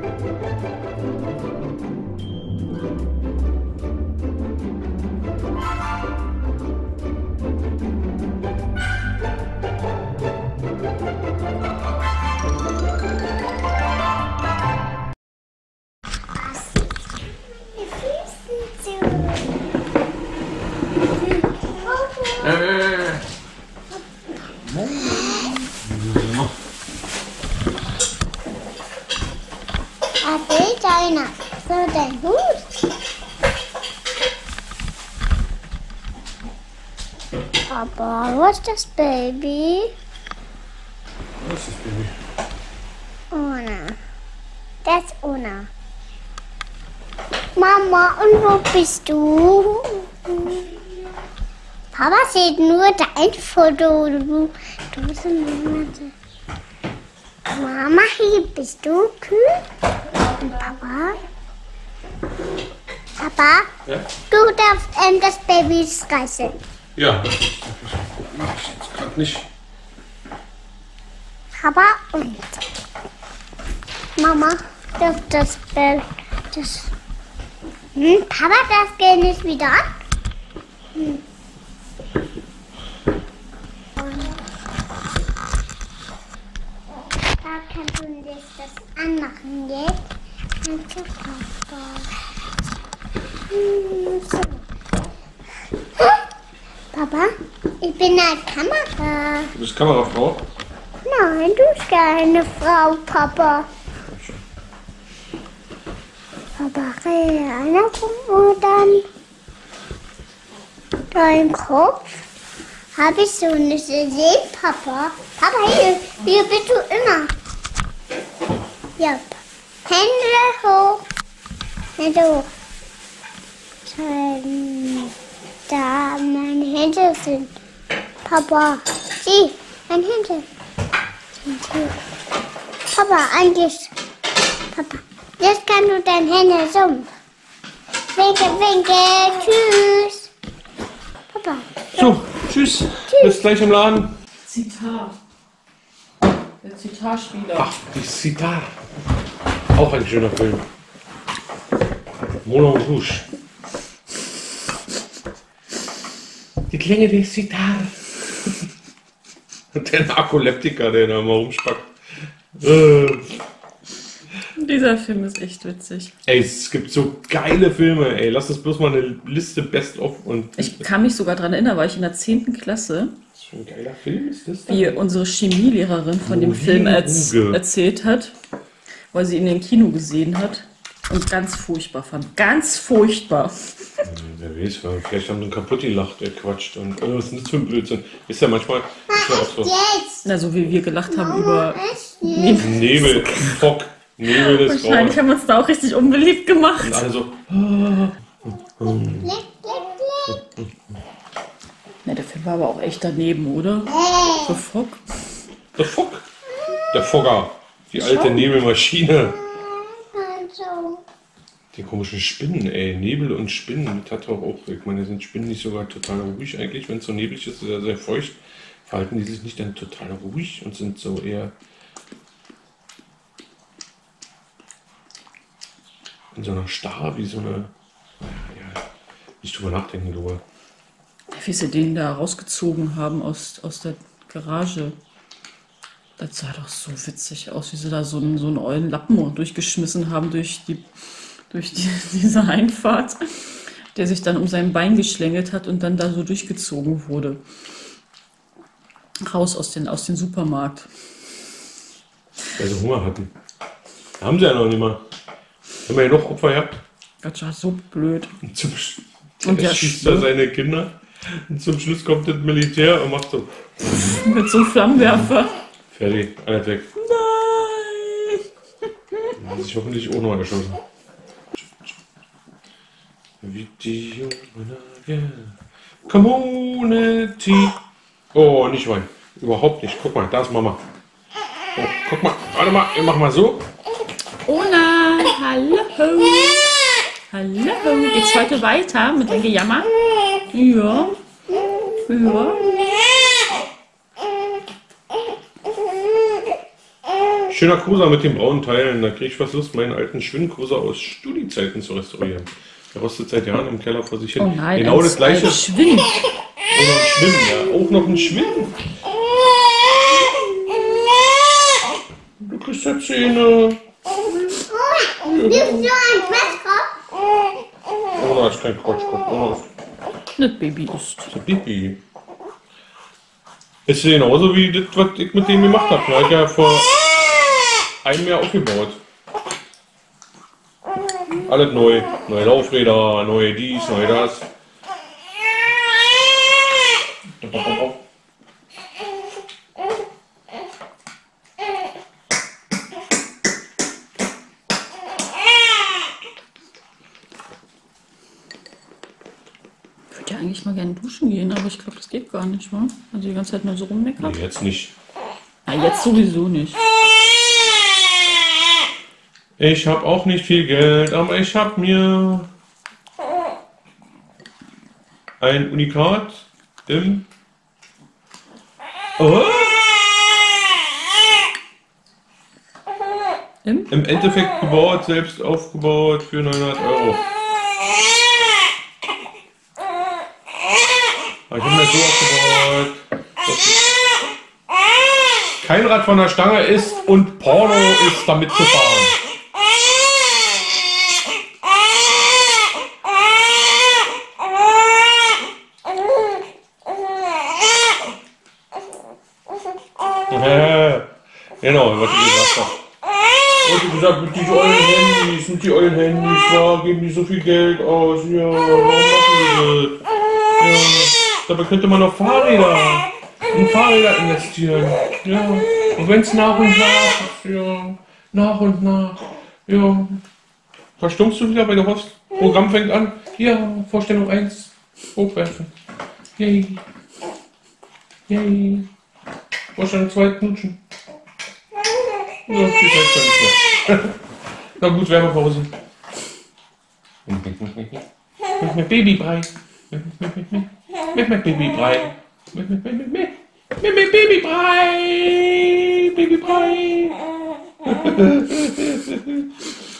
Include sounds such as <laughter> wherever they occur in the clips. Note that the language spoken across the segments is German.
Thank you. Ist das Baby? Was ist das Baby? Una. Das ist Una. Mama, und wo bist du? Papa sieht nur dein Foto. Du, du bist Mama. Hier bist du kühl? Und Papa? Papa, Ja? du darfst ähm, das Baby streichen. Ja. Das ich jetzt gerade nicht. Papa und Mama darf das Bild. Das hm, Papa, das geht nicht wieder an. Hm. Da kannst du jetzt das anmachen jetzt. Danke, Papa. Hm, so. Papa, ich bin eine Kamera. Du bist Kamerafrau? Nein, du bist keine Frau, Papa. Papa, eine rum und dann dein Kopf. Habe ich so nicht gesehen, Papa. Papa, hier, hier bist du immer. Ja. Hände hoch. Hände hoch. Dann, da meine Hände sind. Papa, sieh, meine Hände. Papa, eigentlich. Papa, jetzt kannst du deine Hände summen. Winke, winke, tschüss. Papa, So, tschüss. Bis gleich im Laden. Zitat. Der Zitarspieler. Ach, die Citar. Auch ein schöner Film. Moulin Rouge. Die Klänge der. Und der Narkoleptiker, der da mal rumspackt. Äh. Dieser Film ist echt witzig. Ey, es gibt so geile Filme, ey. Lass uns bloß mal eine Liste Best of und. Ich kann mich sogar daran erinnern, weil ich in der 10. Klasse, Was für ein geiler Film ist das wie unsere Chemielehrerin von dem Film erz erzählt hat, weil sie ihn im Kino gesehen hat und ganz furchtbar fand. Ganz furchtbar. Wer weiß, vielleicht haben sie ihn kaputt gelacht, der quatscht. Und oh, was ist denn das für ein Blödsinn? Ist ja manchmal ist ja auch so. Na, so wie wir gelacht haben über. Nebel, Fock, Nebel des Wahrscheinlich haben wir uns da auch richtig unbeliebt gemacht. Und alle so. Ne, der Film war aber auch echt daneben, oder? So Fock. der Fock, der Fogger, die alte Nebelmaschine. Die komischen Spinnen, ey, Nebel und Spinnen, das hat doch auch, ich meine, sind Spinnen nicht sogar total ruhig eigentlich, wenn es so neblig ist, sehr, sehr feucht, verhalten die sich nicht dann total ruhig und sind so eher in so einer Starre, wie so eine, ja, nicht drüber nachdenken, du. Wie sie den da rausgezogen haben aus, aus der Garage. Das sah doch so witzig aus, wie sie da so einen, so einen ollen Lappen durchgeschmissen haben durch, die, durch die, <laughs> diese Einfahrt, der sich dann um sein Bein geschlängelt hat und dann da so durchgezogen wurde. Raus aus den, aus dem Supermarkt. Weil sie Hunger hatten. Haben sie ja noch nicht mal. Haben wir ja noch Opfer gehabt. Das war so blöd. Und zum Sch Und der schießt da seine Kinder. Und zum Schluss kommt das Militär und macht so. <laughs> Mit so einem Flammenwerfer. Fertig, alles weg. Nein! Hat sich hoffentlich auch noch erschossen. Video Community. Oh, nicht weinen. Überhaupt nicht. Guck mal, da ist Mama. Oh, guck mal, warte mal, ich mach mal so. Ona, hallo. Hallo. Geht's heute weiter mit dem Gejammer? Ja. Ja. Schöner Cruiser mit den braunen Teilen. Da kriege ich fast Lust, meinen alten Schwinn-Cruiser aus Studiezeiten zu restaurieren. Der rostet seit Jahren im Keller vor sich hin. Oh nein, genau ein- das gleiche. ein Schwind. Oder ein Schwinn, ja. Auch noch ein Schwinn. Du kriegst ja Zähne. Nimmst du ein Messer? Oh, da ist kein Quatschkopf. Oh, Das Baby ist. das ist ein Bibi. Ist genauso wie das, was ich mit dem gemacht habe. Da hat ja vor einem Jahr aufgebaut. Alles neu. Neue Laufräder, neue dies, neue das. Ich würde ja eigentlich mal gerne duschen gehen, aber ich glaube, das geht gar nicht, wa? Also die ganze Zeit nur so rummeckert. Nee, jetzt nicht. Na, jetzt sowieso nicht. Ich habe auch nicht viel Geld, aber ich habe mir ein Unikat im oh, Im? im Endeffekt gebaut, selbst aufgebaut für 900 Euro. Aber ich habe mir so aufgebaut, dass kein Rad von der Stange ist und Porno ist damit zu fahren. Genau, was ich gesagt habe. Ich gesagt, mit diesen euren Handys, mit die euren Handys, ja, geben die so viel Geld aus, ja, warum machen die das? Ja, dabei könnte man auf Fahrräder, in Fahrräder investieren, ja. Und wenn es nach und nach, ja, nach und nach, ja. Verstummst du wieder bei der Host? Programm fängt an, ja, Vorstellung 1, hochwerfen. Yay. Yay. Vorstellung 2, knutschen. Die Zeit. Na gut, Werbepause. Mit mit Babybrei. Mit mit Babybrei. Mit mit mit mit mit mit mit Babybrei. Babybrei.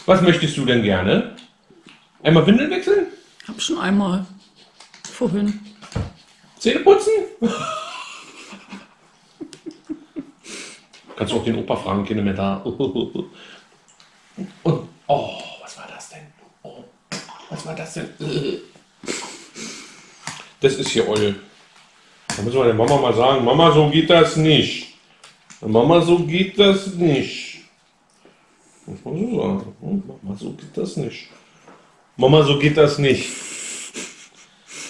Was möchtest du denn gerne? Einmal Windeln wechseln? Hab schon einmal. Vorhin. Zähne putzen? Kannst du auch den Opa fragen, Kinder mehr da. <laughs> Und, oh, was war das denn? Oh, was war das denn? Das ist hier Oll. Da müssen wir der Mama mal sagen, Mama, so geht das nicht. Mama, so geht das nicht. Muss man so sagen. Hm, Mama, so geht das nicht. Mama, so geht das nicht.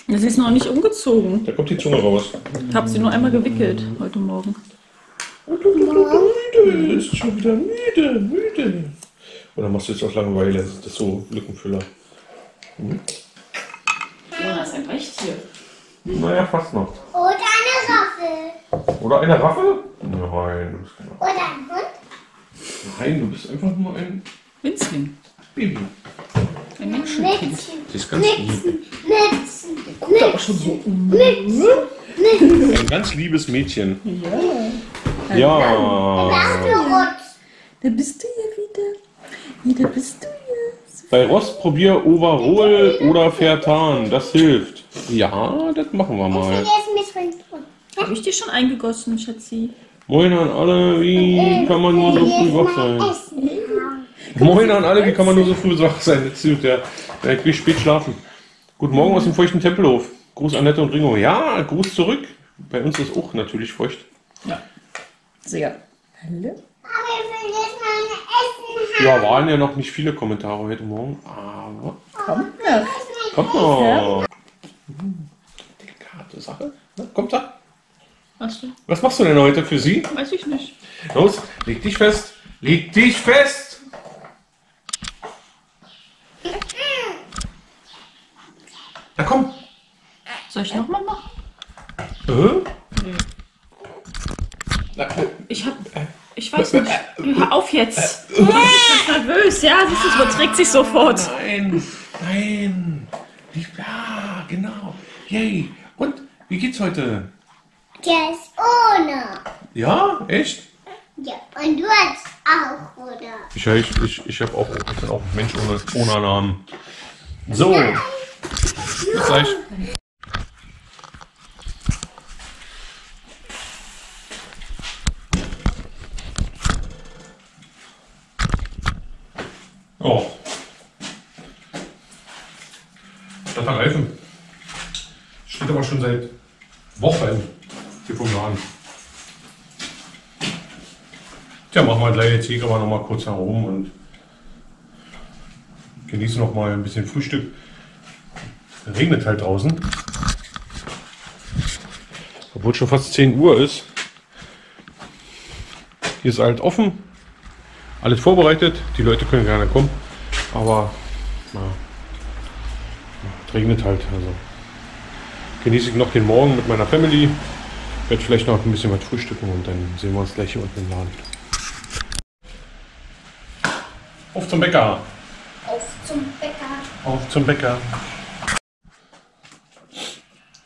Sie ist noch nicht umgezogen. Da kommt die Zunge raus. Ich habe sie nur einmal gewickelt heute Morgen. Müde, ist schon wieder müde, müde. Oder machst du jetzt aus Langeweile? Das ist so Lückenfüller. Ja, ist ein Recht hier. Naja, fast noch. Oder eine Raffel. Oder eine Raffe? Nein, du bist kein Oder ein Hund. Nein, du bist einfach nur ein Winzling. Baby. Ein Menschenkind. Mützen. Sie ist ganz lieb. Mützen. Guckt aber schon so um. Ein ganz liebes Mädchen. Ja. Ja. Da bist du ja wieder. Ja, da bist du ja. Bei Rost probier Overall oder Vertan. Das hilft. Ja, das machen wir mal. Habe ich dir schon eingegossen, Schatzi? Moin an alle, wie kann man nur so früh wach sein? Moin an alle, wie kann man nur so früh wach sein? Jetzt ist der, der ich will spät schlafen. Guten Morgen aus dem feuchten Tempelhof. Gruß Annette und Ringo. Ja, Gruß zurück. Bei uns ist auch natürlich feucht. Ja. Sehr. Hallo? Aber ich will jetzt mal ein Essen haben. Ja, waren ja noch nicht viele Kommentare heute Morgen, aber Kommt noch. kommt noch. Hm, Delikate Sache. Na, kommt da. Was denn? Was machst du denn heute für sie? Weiß ich nicht. Los, leg dich fest. Leg dich fest. Na komm. Soll ich nochmal machen? Äh? Nee. Äh, Ich hab. Ich weiß nicht. Hör auf jetzt. Ich bin ganz nervös. Ja, siehst du, es überträgt sich sofort. Nein, nein. Ja, genau. Yay. Und wie geht's heute? Der ist ohne. Ja, echt? Ja, und du hast auch, oder? Ich, ich, ich, ich, hab auch, ich bin auch ein Mensch ohne, ohne Namen. So. Bis gleich. Oh. Statt der Reifen. Steht aber schon seit Wochen hier vom Laden. Tja, machen wir gleich jetzt hier aber noch mal kurz herum und genießen noch mal ein bisschen Frühstück. Regnet halt draußen. Obwohl schon fast 10 Uhr ist. Hier ist halt offen. Alles vorbereitet. Die Leute können gerne kommen. Aber na, es regnet halt. Also genieße ich noch den Morgen mit meiner Family. Werde vielleicht noch ein bisschen was frühstücken und dann sehen wir uns gleich hier unten im Laden. Auf zum Bäcker. Auf zum Bäcker. Auf zum Bäcker.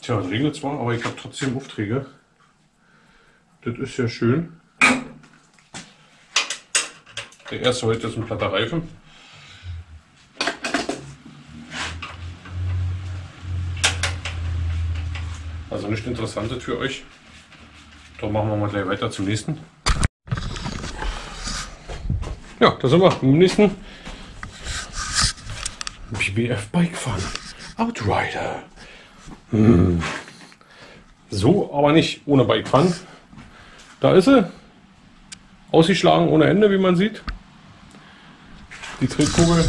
Tja, es regnet zwar, aber ich habe trotzdem Aufträge. Das ist ja schön. Der erste heute ist ein platter Reifen. Also nicht Interessantes für euch. Doch machen wir mal gleich weiter zum nächsten. Ja, da sind wir im nächsten. BBF Bike fahren. Outrider. Hm. So, aber nicht ohne Bike fahren. Da ist sie. Ausgeschlagen ohne Ende, wie man sieht. Die Tretkugel.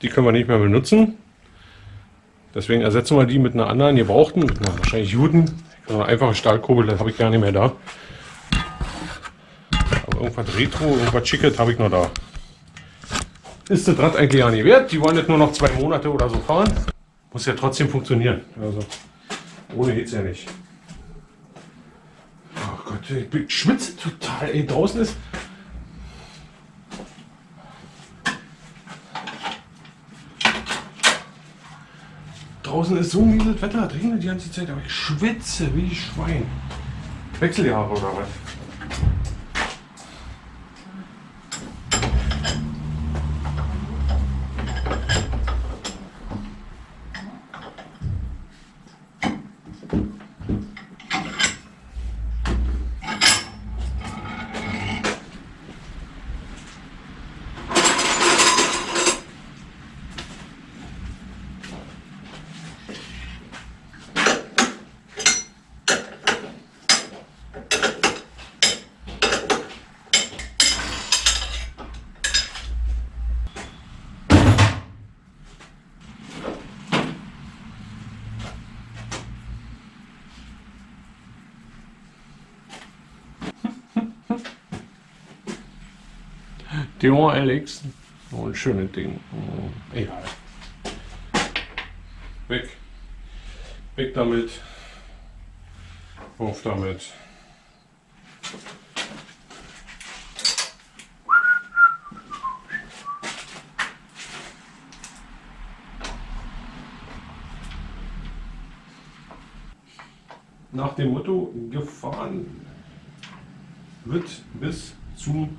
Die können wir nicht mehr benutzen. Deswegen ersetzen wir die mit einer anderen gebrauchten, mit einer wahrscheinlich Juden. Eine einfache Stahlkurbel, das habe ich gar nicht mehr da. Aber irgendwas Retro, irgendwas Schickes habe ich noch da. Ist das Rad eigentlich ja nicht wert. Die wollen jetzt nur noch zwei Monate oder so fahren. Muss ja trotzdem funktionieren. Also ohne geht's ja nicht. Gott, ich schwitze total. Ey, draußen ist. Draußen ist so mieses Wetter, regnet die ganze Zeit, aber ich schwitze wie ein Schwein. Wechseljahre oder was? Dior LX. Oh, ein schönes Ding. Oh, egal. Weg. Weg damit. Auf damit. Nach dem Motto gefahren wird bis zum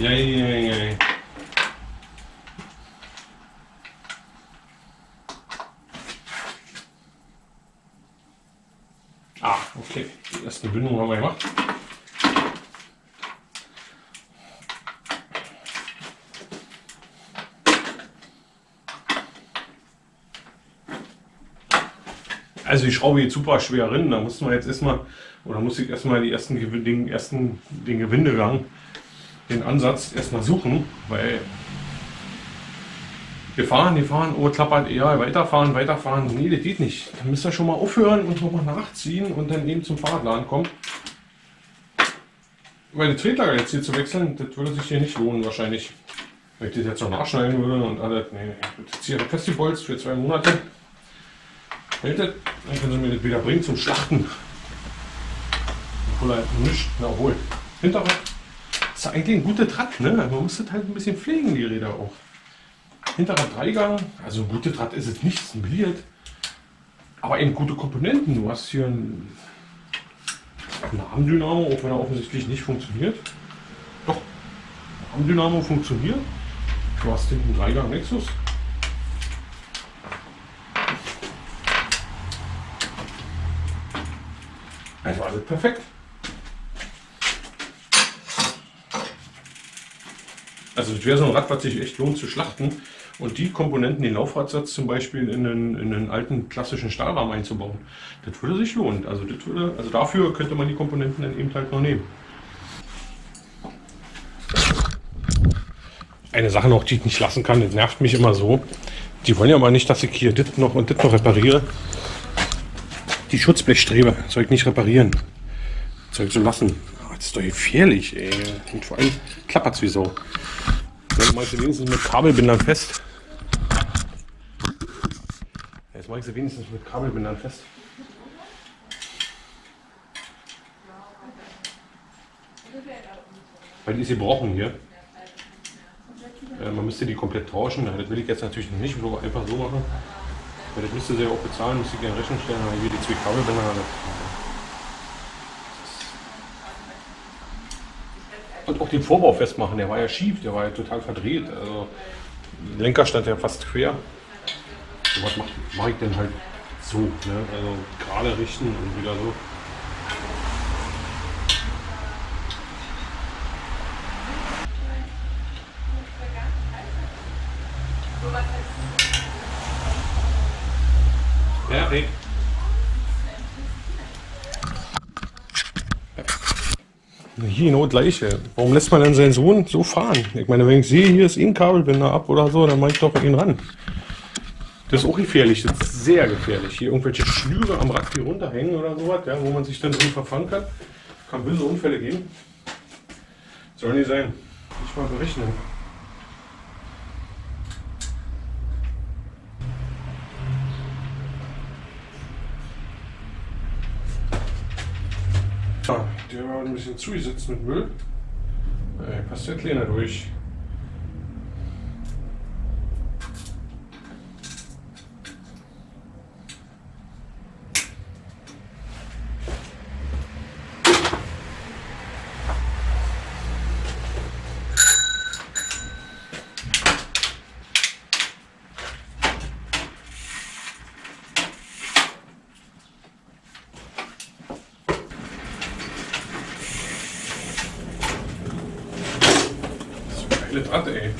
Ja, ja, ja, ja. Ah, okay. Die erste Bindung haben wir gemacht. Also die Schraube geht super schwer rein. Da mussten wir jetzt erstmal, oder muss ich erstmal die ersten, den, ersten, den Gewindegang, den Ansatz erstmal suchen, weil wir fahren, wir fahren, oh, klappert, ja, weiterfahren, weiterfahren. Nee, das geht nicht. Dann müsst ihr schon mal aufhören und nochmal nachziehen und dann eben zum Fahrradladen kommen. Die Tretlager jetzt hier zu wechseln, das würde sich hier nicht lohnen wahrscheinlich. Wenn ich das jetzt noch nachschneiden würde und alles, nee, nee, das ist hier Festivalz für zwei Monate. Hält das, dann können sie mir das wieder bringen zum Schlachten. Obwohl er nicht, na wohl. Hinterrad ist eigentlich ein guter Rad, ne? Man muss das halt ein bisschen pflegen, die Räder auch. Hinterrad Dreigang, also ein guter Rad ist es nicht, es ist ein Billard. Aber eben gute Komponenten. Du hast hier ein ein Armdynamo, auch wenn er offensichtlich nicht funktioniert. Doch, Armdynamo funktioniert. Du hast hinten Dreigang Nexus. Also alles perfekt. Also das wäre so ein Rad, was sich echt lohnt zu schlachten. Und die Komponenten, den Laufradsatz zum Beispiel in einen, in einen alten klassischen Stahlrahmen einzubauen, das würde sich lohnen. Also, das würde, also dafür könnte man die Komponenten dann eben halt noch nehmen. Eine Sache noch, die ich nicht lassen kann, das nervt mich immer so. Die wollen ja mal nicht, dass ich hier das noch und das noch repariere. Die Schutzblechstrebe soll ich nicht reparieren. Soll ich so lassen. Ah, Das ist doch gefährlich, ey. Und vor allem klappert es wie so. Dann ich sie wenigstens mit Kabelbindern fest. Jetzt mache ich sie wenigstens mit Kabelbindern fest. Weil die ist gebrochen hier. Äh, man müsste die komplett tauschen. Das will ich jetzt natürlich nicht einfach so machen. Weil das müsste sie ja auch bezahlen, müsste ich gerne Rechnung stellen, aber hier die zwei Kabelbänder. Und auch den Vorbau festmachen, der war ja schief, der war ja total verdreht. Also, Lenker stand ja fast quer. So was mache mach ich denn halt so, ne? Also gerade richten und wieder so. Ja, nee. Hier genau das gleiche. Warum lässt man denn seinen Sohn so fahren? Ich meine, wenn ich sehe, hier ist eh ein Kabelbinder ab oder so, dann mache ich doch ihn ran. Das ist auch gefährlich, das ist sehr gefährlich. Hier irgendwelche Schnüre am Rad, die runterhängen oder sowas, ja, wo man sich dann drin verfangen kann. Kann böse Unfälle geben. Soll nicht sein. Ich mal berechnen. Ja, der war ein bisschen zugesetzt mit Müll. Äh, passt der Kleiner durch. Draht, ey.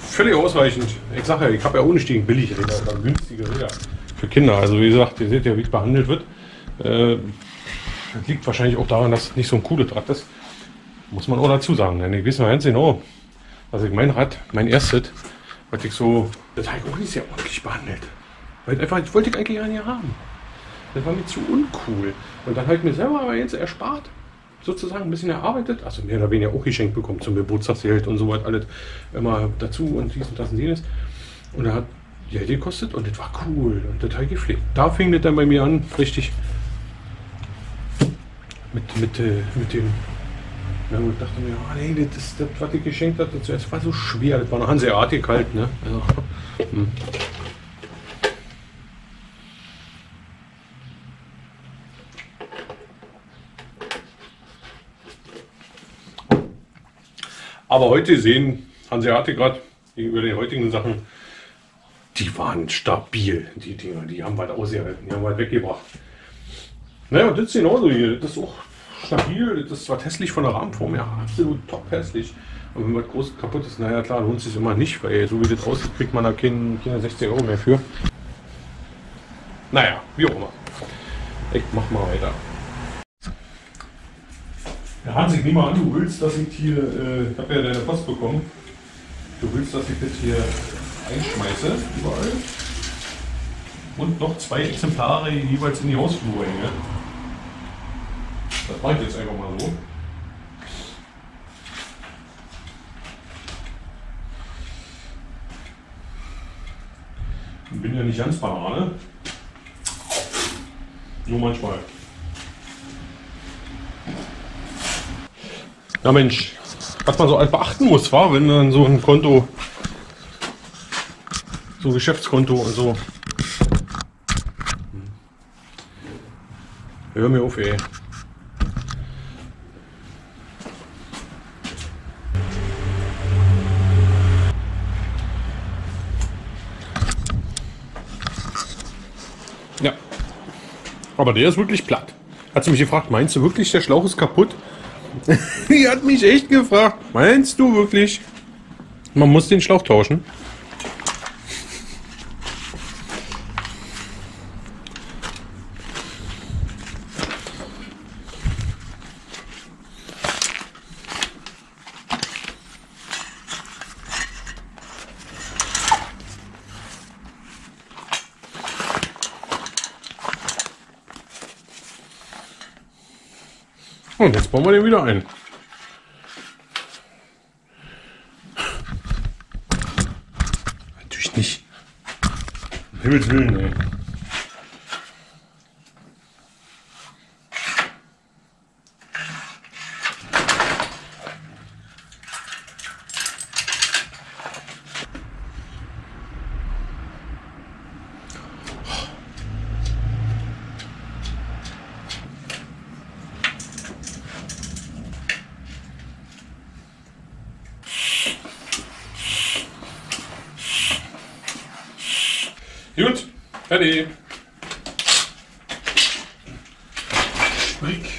Völlig ausreichend. Ich sag ja, ich habe ja ohne Stiegen billig Räder, günstige Räder für Kinder. Also wie gesagt, ihr seht ja, wie es behandelt wird. Äh, das liegt wahrscheinlich auch daran, dass es nicht so ein cooles Rad ist. Muss man auch dazu sagen. Denn ich weiß noch ganz genau, dass ich mein Rad, mein erstes, was ich so, das habe ich auch nicht sehr ordentlich behandelt. Weil einfach, das wollte ich eigentlich gar nicht haben. Das war mir zu uncool. Und dann habe ich mir selber aber jetzt erspart, sozusagen ein bisschen erarbeitet, also mehr oder weniger auch geschenkt bekommen zum Geburtstagsgeld und so weiter, alles immer dazu und dies und das und jenes. Und er hat Geld gekostet und das war cool und total gepflegt. Da fing das dann bei mir an, richtig mit, mit, äh, mit dem. Ja, und dachte mir, ah, nee, das, ist das, was ich geschenkt hatte, zuerst war so schwer. Das war noch Hanseatic halt, ne? Also, hm. Aber heute sehen Hanseatic gerade gegenüber den heutigen Sachen, die waren stabil, die Dinger. Die haben weit ausgehalten, die haben weit weggebracht. Naja, das ist genauso hier. Das ist auch stabil. Das zwar hässlich von der Rahmenform, ja, absolut top hässlich. Und wenn was groß kaputt ist, naja, klar, lohnt sich immer nicht, weil so wie das aussieht, kriegt man da keine, keine 60 Euro mehr für. Naja, wie auch immer. Ich mach mal weiter. Ich nehme mal an, du willst, dass ich hier, äh, ich habe ja deine Post bekommen, du willst, dass ich das hier einschmeiße, überall. Und noch zwei Exemplare jeweils in die Hausflur hänge. Das mache ich jetzt einfach mal so. Ich bin ja nicht ganz Banane. Nur manchmal. Ja Mensch, was man so alles beachten muss, war, wenn man so ein Konto, so Geschäftskonto und so. Hör mir auf, ey. Ja. Aber der ist wirklich platt. Hat sie mich gefragt, meinst du wirklich, der Schlauch ist kaputt? <laughs> Die hat mich echt gefragt, meinst du wirklich? Man muss den Schlauch tauschen. Und jetzt bauen wir den wieder ein. Natürlich nicht. Um Himmels Willen, ey. Gut, fertig. Sprick.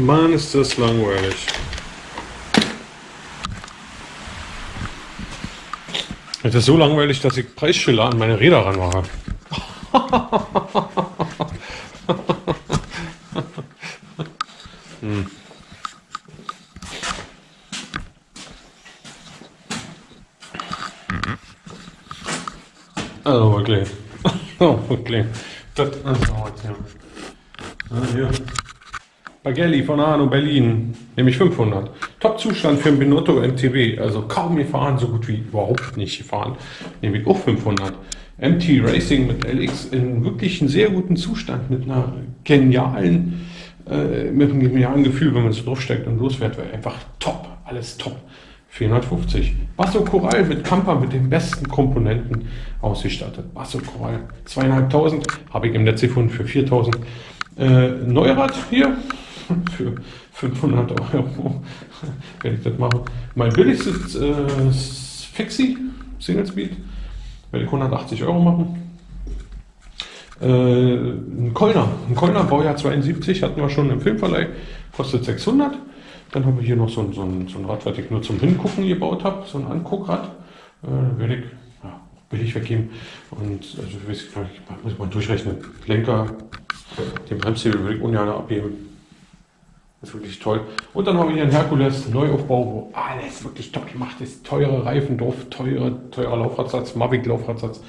Mann, ist das langweilig. Es ist so langweilig, dass ich Preisschilder an meine Räder ranmache. hm. Also wirklich. <laughs> Wirklich. Das ist jetzt hier. Ah, hier. Bagelli von Arno Berlin, nämlich 500. Top-Zustand für ein Binotto MTB, also kaum gefahren, so gut wie überhaupt nicht gefahren, nämlich auch 500. MT Racing mit LX in wirklich einem sehr guten Zustand, mit einer genialen, äh, mit einem genialen Gefühl, wenn man es draufsteckt und losfährt, wäre einfach top, alles top. 450. Basso Coral mit Camper mit den besten Komponenten ausgestattet. Basso Coral 2500 habe ich im Netz gefunden für 4000. Äh, Neurad hier <laughs> für 500 Euro werde ich das machen. Mein billigstes äh, Fixie Single Speed werde ich 180 Euro machen. Äh, ein Kölner, ein Kölner Baujahr 72 hatten wir schon im Filmverleih, kostet 600. Dann haben wir hier noch so ein, so ein, so ein Rad, was ich nur zum Hingucken gebaut habe, so ein Anguckrad. Äh, werde ich ja, billig weggeben. Und also, ich weiß nicht, muss ich mal durchrechnen. Lenker, den Bremshebel würde ich ungern abheben. Das ist wirklich toll. Und dann haben wir hier einen Herkules Neuaufbau, wo alles wirklich top gemacht ist. Teure Reifen drauf, teure, teurer Laufradsatz, Mavic Laufradsatz,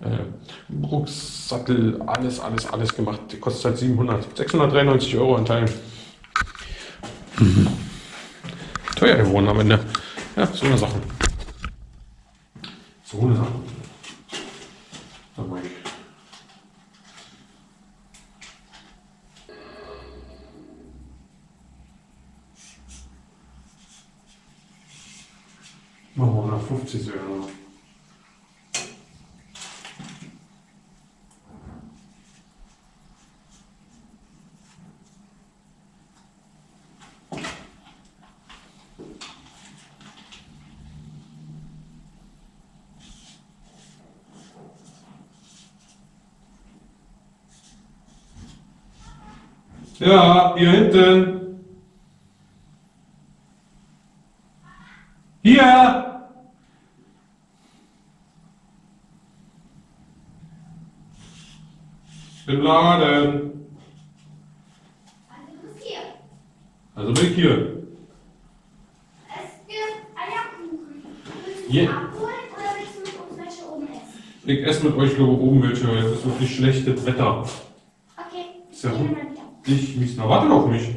äh, Rucksattel, alles, alles, alles gemacht. Die kostet halt 700, 693 Euro an Teilen. Mhm. Teuer geworden am Ende. Ja, so eine Sache. So eine Sache. Präzision. Ja, hier hinten. Schlechtes Wetter. Okay, ich Ist ja gehe gut. mal wieder. Ich mies, na wartet auf mich. Okay.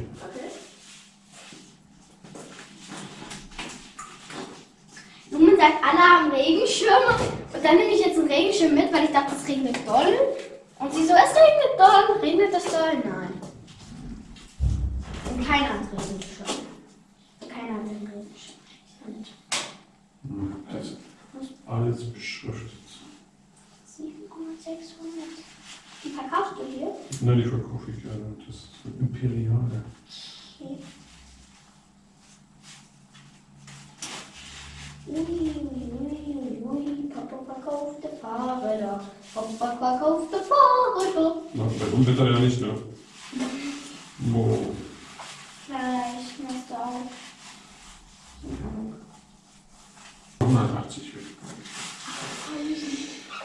Lumen sagt, alle haben Regenschirme. Und dann nehme ich jetzt einen Regenschirm mit, weil ich dachte, es regnet doll. Und sie so, es regnet doll. Regnet es doll? Nein. Und keiner hat Regenschirm. Keiner hat Regenschirm. Das ist alles beschriftet. 7,600. Die verkaufst du hier? Ne, die verkaufe ich gerne. Das ist so Imperiale. Okay. Ui, ui, ui, Papa verkaufte Fahrräder. Papa verkaufte Fahrräder. Na, dem Wetter ja nicht, ne? Wow. Vielleicht machst du auch. 180 weg.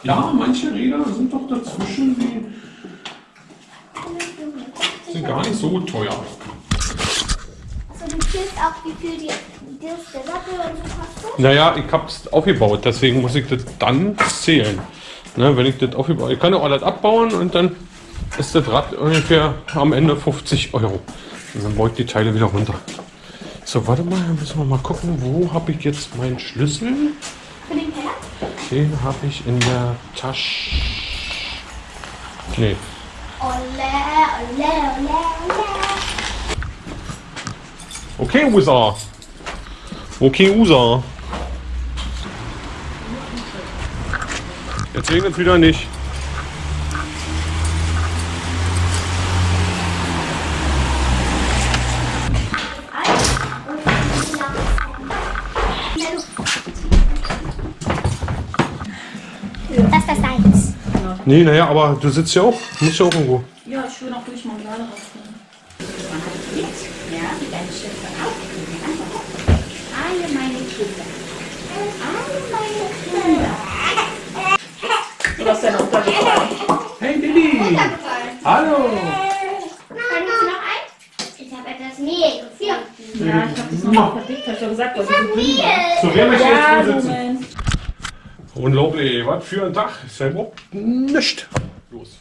Ja, manche Räder sind doch dazwischen, die sind gar nicht so teuer. Also du zählst auch, wie viel die, das, der Sattel und so kostet? Naja, ich hab's aufgebaut, deswegen muss ich das dann zählen. Ne, wenn ich das aufgebaut ich kann ja alles abbauen und dann ist das Rad ungefähr am Ende 50 Euro. Und dann baue ich die Teile wieder runter. So, warte mal, müssen wir mal gucken, wo habe ich jetzt meinen Schlüssel? Den habe ich in der Tasche. Nee, Ole, ole, ole, ole. Okay, USA. Okay, USA. Jetzt regnet es wieder nicht. Nee, naja, aber du sitzt ja auch. Du musst ja auch irgendwo. Ja, ich will noch durch Marmelade rausholen. Ja, wie deine Schwester auch. Alle meine Kinder. Alle meine Kinder. Du hast deine runtergefallen. Hey Didi! Hallo! Kann ich noch eins? Ich habe etwas Mehl gefunden. Ja, ich hab das noch verdickt, hab ich doch gesagt, weil die so wer möchte Ja, jetzt sitzen? Unglaublich, was für ein Tag. Ist ja überhaupt nichts los.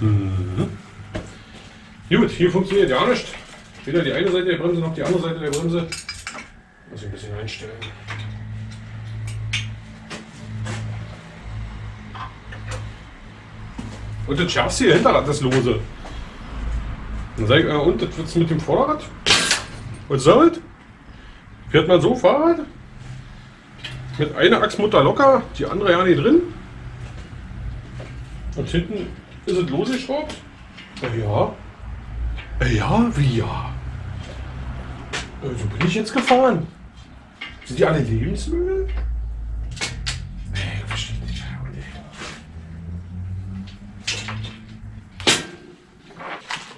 Mhm. Gut, hier funktioniert ja nicht. Weder die eine Seite der Bremse noch die andere Seite der Bremse. Muss ich ein bisschen einstellen. Und das schärfste hier Hinterrad, das lose. Dann sag ich, äh, und das wird's mit dem Vorderrad? Was soll das? Fährt man so Fahrrad? Mit einer Achsmutter locker, die andere ja nicht drin. Und hinten ist es losgeschraubt. Ja. Ja, wie ja? So bin ich jetzt gefahren. Sind die alle Lebensmüll?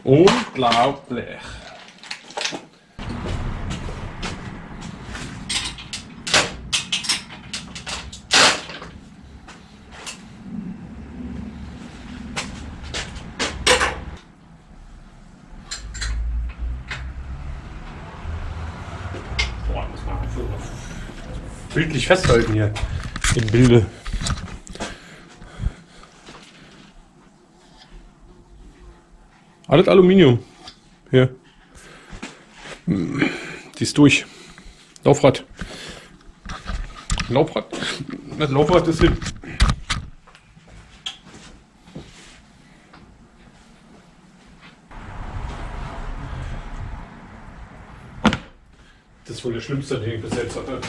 Unglaublich. Boah, muss man so bildlich festhalten hier im Bilde. Alles Aluminium. Hier. Die ist durch. Laufrad. Laufrad. Das Laufrad ist hin. Das ist wohl der schlimmste, den ich bis jetzt hatte.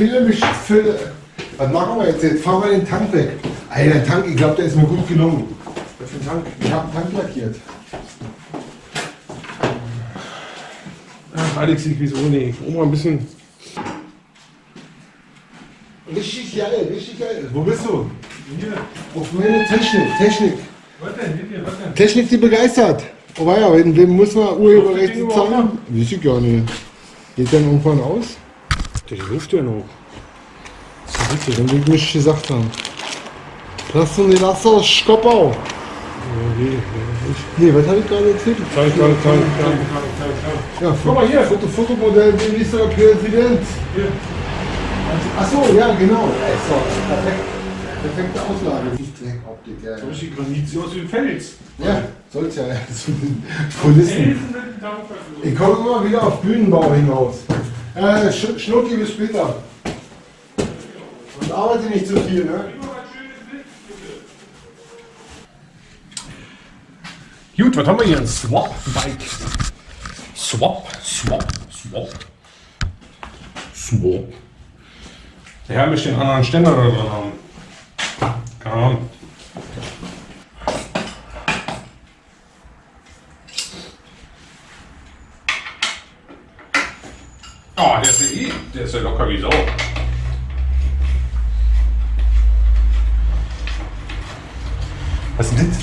Empfehle mich für. Was machen wir jetzt? Jetzt fahren wir den Tank weg. Der Tank, ich glaube, der ist mir gut gelungen. Was für ein Tank? Ich habe einen Tank lackiert. Ach, Alex, ich wieso nicht? Mal ein bisschen. Richtig geil, richtig geil. Wo bist du? Hier. Auf meine Technik, Technik. Was denn? Hier, was denn? Technik, die begeistert. Oh ja, wem muss man überhaupt zahlen? Weiß ich gar nicht. Geht dann irgendwann aus? Der ruft ja noch. Das ist dann will ich mich gesagt haben. Lass du nicht, lass aus Skoppau. Nee, was habe ich gerade erzählt? Tank, Tank, Tank, Tank, Tank, Tank. Ja, Guck mal hier. Foto, Fotomodell, nächster Präsident. Achso, ja, genau. Ey, so, perfekt. Perfekte Auslage. Nicht Dreckoptik, ja. So richtig Granit, sieht aus wie ein Fels. Ja, soll's ja. Zu den Kulissen. Dem. Ich komme immer wieder auf Bühnenbau hinaus. Äh, Sch Schnucki, bis später. Und arbeite nicht zu viel, ne? Gut, was haben wir hier? Ein Swap-Bike. Swap, Swap, Swap. Swap. Der Herr möchte den anderen Ständer da drin haben. Keine Ahnung. Oh, der ist ja eh, der ist ja locker wie Sau. Was ist denn das?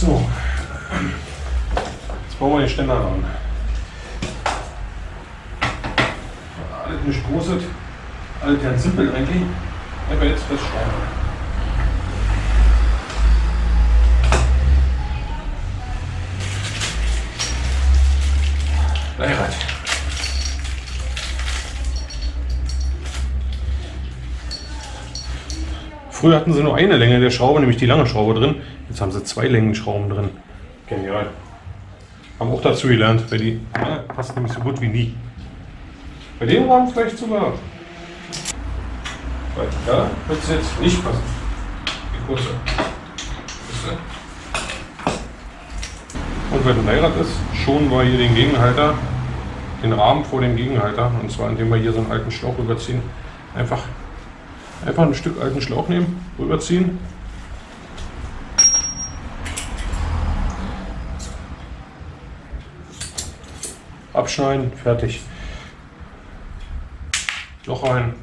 So. Jetzt bauen wir den Ständer ran. Alles nicht großes, ganz simpel eigentlich. Aber jetzt festschrauben. Leihrad. Früher hatten sie nur eine Länge der Schraube, nämlich die lange Schraube drin. Jetzt haben sie zwei Längenschrauben drin. Genial. Haben auch dazu gelernt, weil die ja, passt nämlich so gut wie nie. Bei dem Rahmen vielleicht sogar. Weil da wird es jetzt nicht passen. Die du? Und wenn ein Leihrad ist, schonen wir hier den Gegenhalter, den Rahmen vor dem Gegenhalter. Und zwar indem wir hier so einen alten Schlauch rüberziehen. Einfach, einfach ein Stück alten Schlauch nehmen, rüberziehen. Abschneiden, fertig. Loch rein.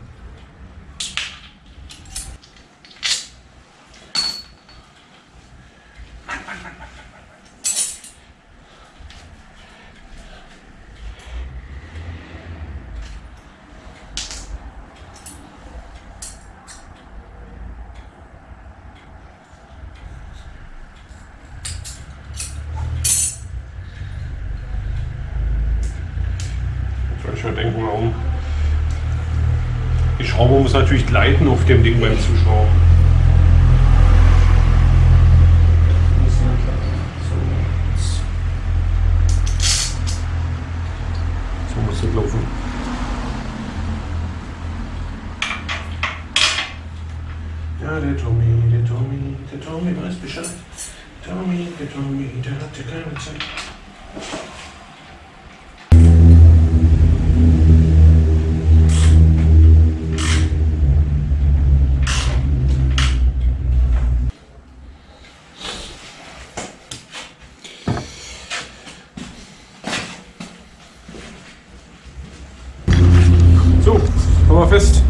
Denken, warum? Die Schraube muss natürlich gleiten auf dem Ding beim Zuschrauben. So muss das laufen. Ja, der Tommy, der Tommy, der Tommy weiß Bescheid. Tommy, der Tommy, der hatte keine Zeit. So, haben wir fest.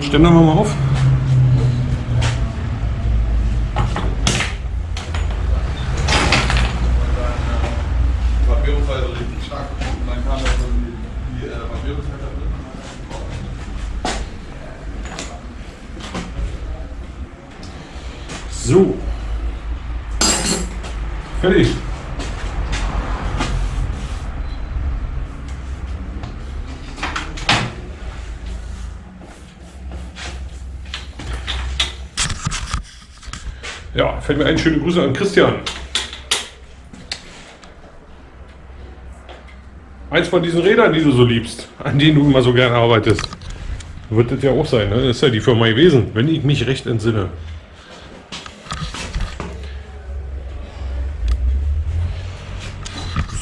Stimmen wir mal auf. Rappierungsweise richtig stark. Und dann kam da so die, die äh, Rappierungszeit da drin. So. Fertig. Ja, fällt mir ein, schöne Grüße an Christian. Eins von diesen Rädern, die du so liebst, an denen du immer so gerne arbeitest. Wird das ja auch sein, ne? Das ist ja die Firma gewesen, wenn ich mich recht entsinne.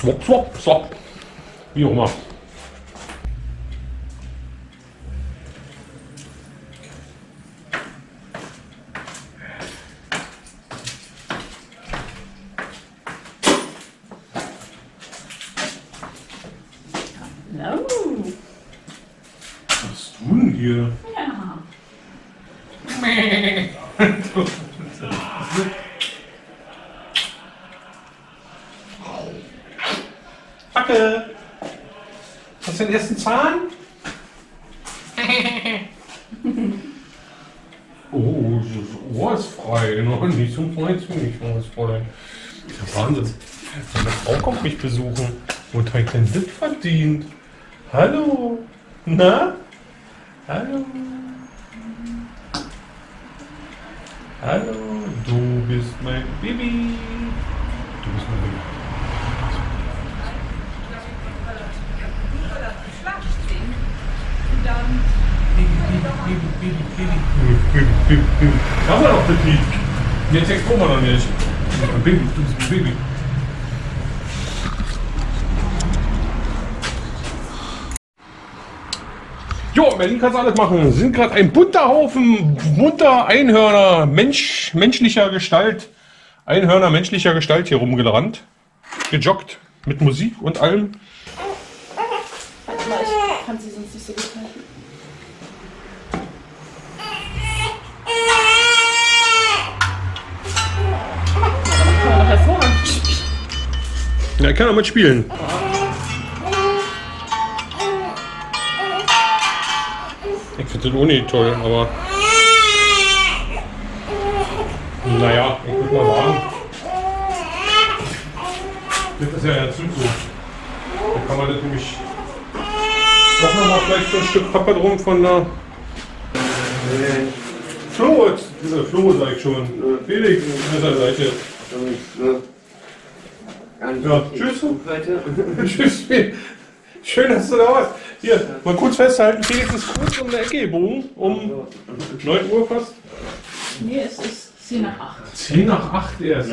Swap, swap, swap. Wie auch immer. No. Was tun hier? Ja. Backe! Hast du den ersten Zahn? oh, das Ohr ist frei. Noch nicht so frei zu mich, Ohr ist frei. Das ist ja Wahnsinn. Meine Frau kommt mich besuchen und hat denn das verdient. Hallo? Na? Hallo? Hallo? Du bist mein Baby. Du bist mein Baby. Haben wir doch das Lied. Den Text wir noch nicht. Baby, du bist mein Baby. Jo, in Berlin kannst du alles machen. Sind gerade ein bunter Haufen, bunter Einhörner, Mensch, menschlicher Gestalt. Einhörner menschlicher Gestalt hier rumgerannt. Gejoggt. Mit Musik und allem. Warte mal, ich kann sie sonst nicht so gut Ja, ich kann damit spielen. Ich finde das auch nicht toll, aber. Naja, ich würde mal sagen. Das ist ja gut so. Da kann man das nämlich. Doch nochmal vielleicht so ein Stück Pappe drum von der. Flo, jetzt, äh, Flo sag ich schon. Felix an der Seite. Ja, tschüss. <laughs> <laughs> Tschüss. Schön, dass du da warst. Hier, mal kurz festhalten. Felix ist kurz um der Ecke gebogen. Um 9 Uhr fast. Nee, es ist 10 nach 8. 10 nach 8 erst.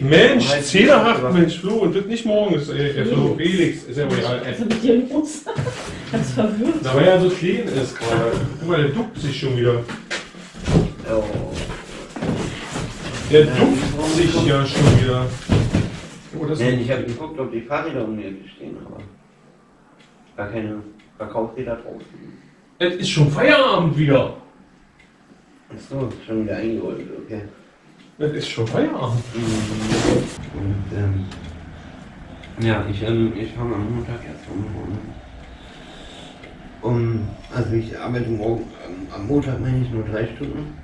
Mensch, 10 nach 8, Mensch, Flo. Und das nicht morgens. Ey, der Flo, Felix. Ist ja wohl egal. Also mit dir los. <laughs> Ganz verwirrt. Da weil er so klein ist gerade. Guck mal, der duckt sich schon wieder. Der duckt sich ja schon wieder. Oh, das Nein, ich habe geguckt, ob die Fahrräder um mir stehen, aber gar keine Verkaufsräder drauf. es ist schon Feierabend wieder. Achso, schon wieder eingeholt, okay. Es ist schon Feierabend. Und, ähm, ja, ich, ähm, ich fange am Montag erst um. Um, um also ich arbeite morgen, ähm, am Montag meine ich nur drei Stunden.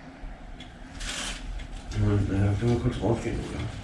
Und äh, können wir kurz rausgehen, oder?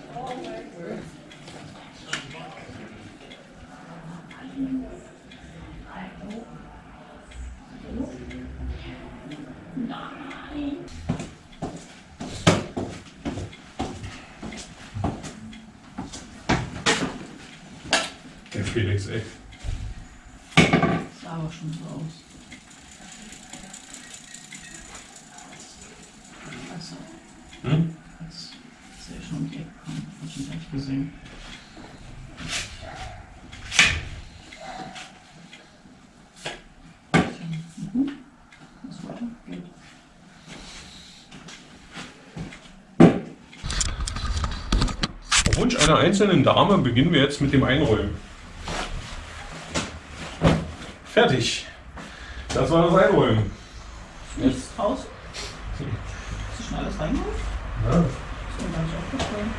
Der Felix, ey. Sah aber schon so aus. Also, Hm? als als er schon um die Ecke kam, hab ich ihn gleich gesehen. Mhm. Was weiter? Geht. Auf Wunsch einer einzelnen Dame beginnen wir jetzt mit dem Einräumen. Fertig. Das war das Einräumen. Nichts draußen? Hast du schon alles reingeholt? Ja. Ist mir gar nicht aufgefallen.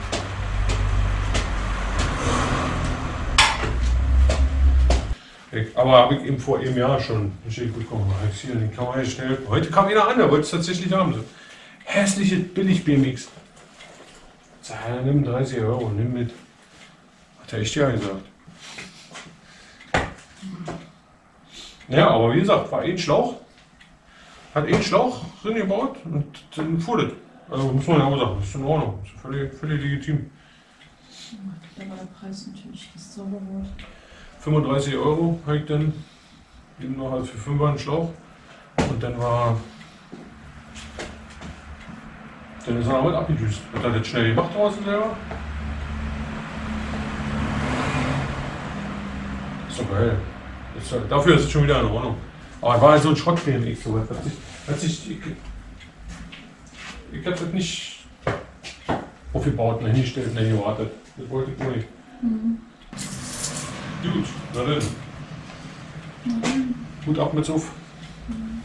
Aber habe ich eben vor einem Jahr schon. Komm mal, jetzt hier, den kann man ja schnell. Heute kam einer an, der wollte es tatsächlich haben. So, Hässliche Billig-BMX. Sag, nimm 30 Euro, nimm mit. Hat er echt ja gesagt. Ja, aber wie gesagt, war ein Schlauch. Hat einen Schlauch drin gebaut und dann fuhr das. Also muss man ja auch sagen, das ist in Ordnung. Ist völlig, völlig legitim. Da war der Preis natürlich das Zauberwort. 35 Euro habe ich dann eben noch als für 5 einen Schlauch. Und dann war. Dann ist er damit abgedüst. Hat er das schnell gemacht draußen selber? Ist doch geil. Ist, dafür ist es schon wieder in Ordnung. Aber war halt so ein Schrott BMX. So. Hat sich, hat sich, ich ich habe das nicht aufgebaut, nicht hingestellt, nicht gewartet. Das wollte ich wohl nicht. Gut, na dann. Gut ab mit auf.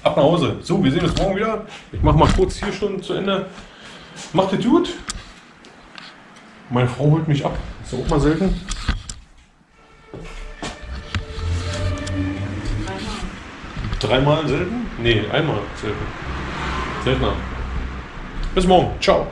Ab nach Hause. So, wir sehen uns morgen wieder. Ich mache mal kurz vier Stunden zu Ende. Macht es gut. Meine Frau holt mich ab. Ist auch mal selten. Dreimal selten? Nee, einmal selten. Seltener. Bis morgen. Ciao.